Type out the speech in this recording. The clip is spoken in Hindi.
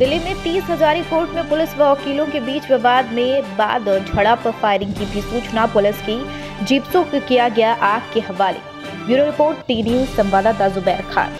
दिल्ली में तीस हजारी कोर्ट में पुलिस व वकीलों के बीच विवाद में बाद झड़प। फायरिंग की भी सूचना पुलिस की जीप्सों को किया गया आग के हवाले। ब्यूरो रिपोर्ट, टी न्यूज़, संवाददाता जुबैर खान।